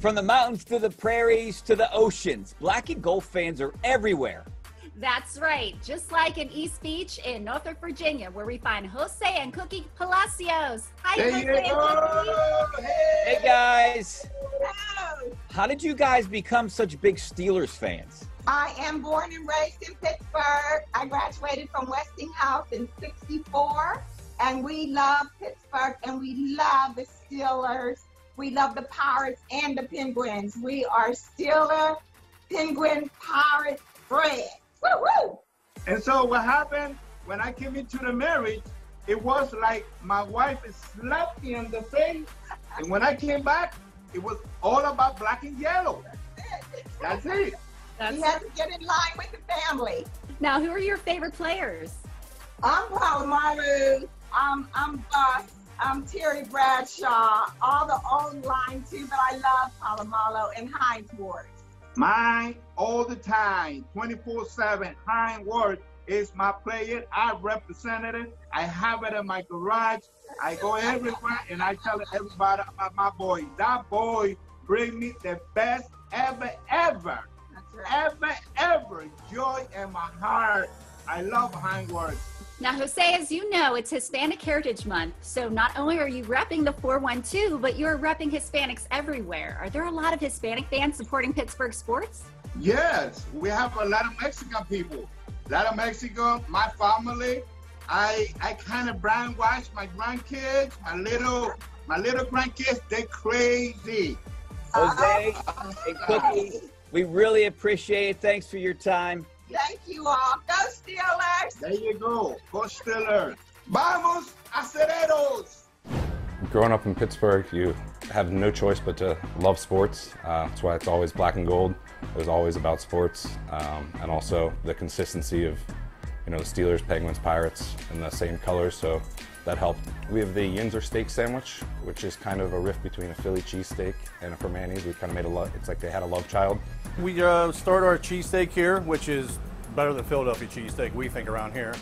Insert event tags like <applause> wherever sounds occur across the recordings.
From the mountains to the prairies to the oceans, black and gold fans are everywhere. That's right, just like in East Beach in Norfolk, Virginia, where we find Jose and Cookie Palacios. Hi, There Jose you and. Cookie. Hey guys, how did you guys become such big Steelers fans? I am born and raised in Pittsburgh. I graduated from Westinghouse in 64. And we love Pittsburgh and we love the Steelers. We love the Pirates and the Penguins. We are still a Penguin, Pirate, bred. Woo woo! And so what happened when I came into the marriage, it was like my wife slapped me in the face. And when I came back, it was all about black and yellow. That's it. That's We had to get in line with the family. Now, who are your favorite players? I'm Polamalu. I'm I'm Bus. I'm Terry Bradshaw. All the old line too, but I love Polamalu and Hines Ward. Mine all the time, 24-7. Hines Ward is my player. I represented it. I have it in my garage. I go everywhere and I tell everybody about my boy. That boy bring me the best ever, ever, right. ever, ever joy in my heart. I love Hines Ward. Now, Jose, as you know, it's Hispanic Heritage Month. So not only are you repping the 412, but you're repping Hispanics everywhere. Are there a lot of Hispanic fans supporting Pittsburgh sports? Yes, we have a lot of Mexican people. A lot of Mexican, my family. I I kind of brainwash my grandkids, my little my little grandkids. They crazy. Jose uh-huh. and Cookie, we really appreciate it. Thanks for your time. Thank you all. Go Steelers! There you go. Go Steelers. Vamos, acereros. Growing up in Pittsburgh, you have no choice but to love sports. Uh, that's why it's always black and gold. It was always about sports, um, and also the consistency of, you know, the Steelers, Penguins, Pirates in the same colors. So that helped. We have the Yinzer steak sandwich, which is kind of a riff between a Philly cheesesteak and a Primanti's. We kind of made a love. It's like they had a love child. We uh, start our cheesesteak here, which is better than Philadelphia cheesesteak, we think, around here.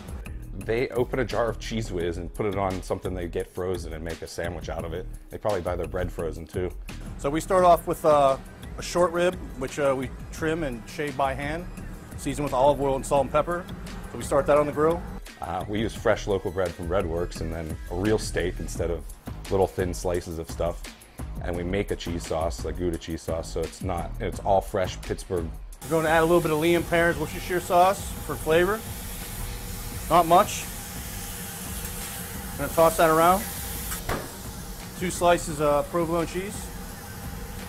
They open a jar of Cheez Whiz and put it on something they get frozen and make a sandwich out of it. They probably buy their bread frozen too. So we start off with uh, a short rib, which uh, we trim and shave by hand, season with olive oil and salt and pepper. So we start that on the grill. Uh, we use fresh local bread from Redworks and then a real steak instead of little thin slices of stuff. And we make a cheese sauce, like Gouda cheese sauce, so it's not, it's all fresh Pittsburgh. We're going to add a little bit of Lea & Perrins Worcestershire sauce for flavor. Not much. Gonna toss that around. Two slices of provolone cheese.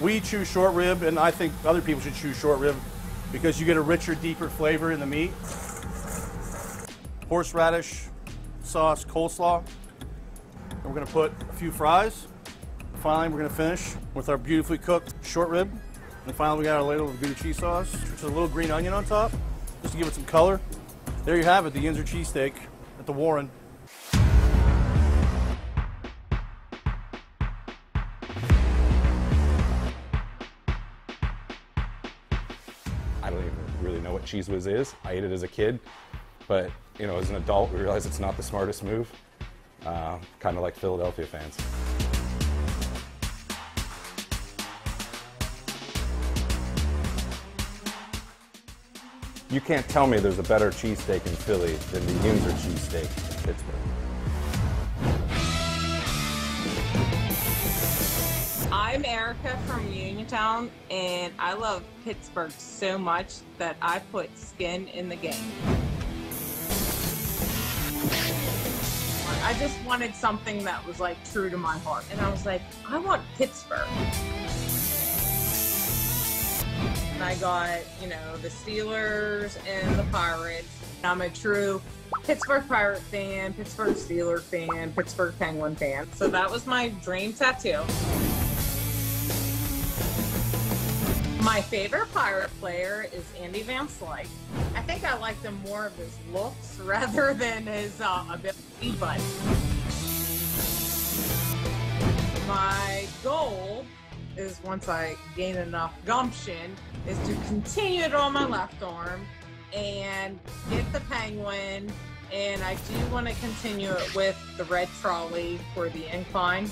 We choose short rib, and I think other people should choose short rib because you get a richer, deeper flavor in the meat. Horseradish sauce coleslaw. And we're gonna put a few fries. Finally, we're gonna finish with our beautifully cooked short rib. And finally, we got our ladle of Gouda cheese sauce, which is a little green onion on top, just to give it some color. There you have it, the Yinzer cheesesteak at the Warren. I don't even really know what Cheez Whiz is. I ate it as a kid, but you know, as an adult, we realize it's not the smartest move. Uh, kind of like Philadelphia fans. You can't tell me there's a better cheesesteak in Philly than the Yinzer cheesesteak in Pittsburgh. I'm Erica from Uniontown, and I love Pittsburgh so much that I put skin in the game. I just wanted something that was like true to my heart, and I was like, I want Pittsburgh. I got, you know, the Steelers and the Pirates. I'm a true Pittsburgh Pirate fan, Pittsburgh Steeler fan, Pittsburgh Penguin fan. So that was my dream tattoo. My favorite pirate player is Andy Van Slyke. I think I liked him more of his looks <laughs> rather than his uh, ability, but my goal is once I gain enough gumption is to continue it on my left arm and get the penguin. And I do want to continue it with the red trolley for the incline